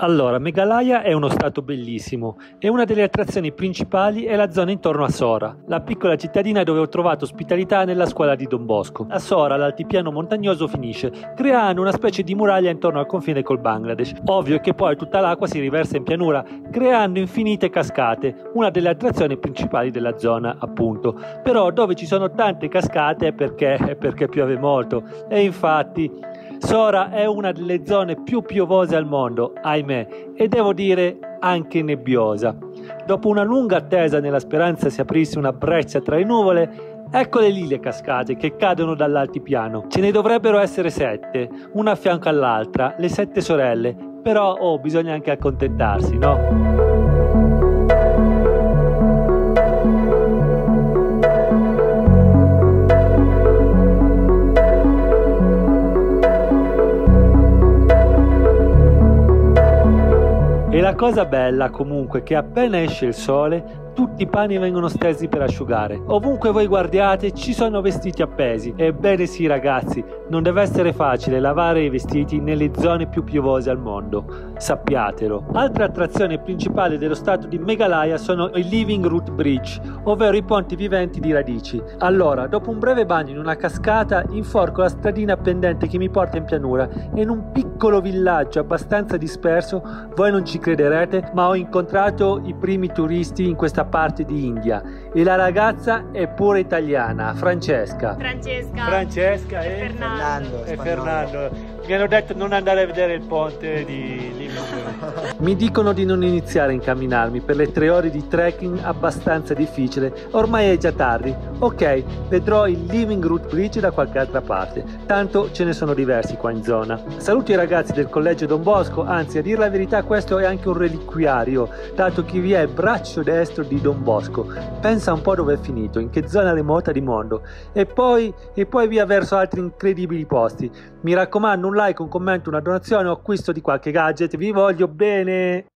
Allora, Meghalaya è uno stato bellissimo e una delle attrazioni principali è la zona intorno a Sora, la piccola cittadina dove ho trovato ospitalità nella scuola di Don Bosco. A Sora l'altipiano montagnoso finisce, creando una specie di muraglia intorno al confine col Bangladesh. Ovvio che poi tutta l'acqua si riversa in pianura, creando infinite cascate, una delle attrazioni principali della zona, appunto. Però dove ci sono tante cascate è perché, perché piove molto e infatti Sora è una delle zone più piovose al mondo, ahimè, e devo dire anche nebbiosa. Dopo una lunga attesa nella speranza si aprisse una breccia tra le nuvole, eccole lì le cascate che cadono dall'altipiano. Ce ne dovrebbero essere sette, una a fianco all'altra, le sette sorelle, però oh, bisogna anche accontentarsi, no? La cosa bella comunque è che appena esce il sole tutti i panni vengono stesi per asciugare. Ovunque voi guardiate ci sono vestiti appesi. Ebbene sì ragazzi, non deve essere facile lavare i vestiti nelle zone più piovose al mondo. Sappiatelo. Altra attrazione principale dello stato di Meghalaya sono i Living Root Bridge, ovvero i ponti viventi di radici. Allora, dopo un breve bagno in una cascata, inforco la stradina pendente che mi porta in pianura e in un piccolo villaggio abbastanza disperso, voi non ci crederete, ma ho incontrato i primi turisti in questa parte di India e la ragazza è pure italiana, Francesca. Francesca. Francesca e, e Fernando. E Fernando. Mi hanno detto non andare a vedere il ponte di Liverpool. Mi dicono di non iniziare a incamminarmi per le tre ore di trekking abbastanza difficile. Ormai è già tardi. Ok, vedrò il Living Root Bridge da qualche altra parte. Tanto ce ne sono diversi qua in zona. Saluto i ragazzi del collegio Don Bosco, anzi a dire la verità questo è anche un reliquiario, dato che vi è il braccio destro di Don Bosco. Pensa un po' dove è finito, in che zona remota di mondo. E poi, e poi via verso altri incredibili posti. Mi raccomando, un like, un commento, una donazione o acquisto di qualche gadget. Vi voglio bene!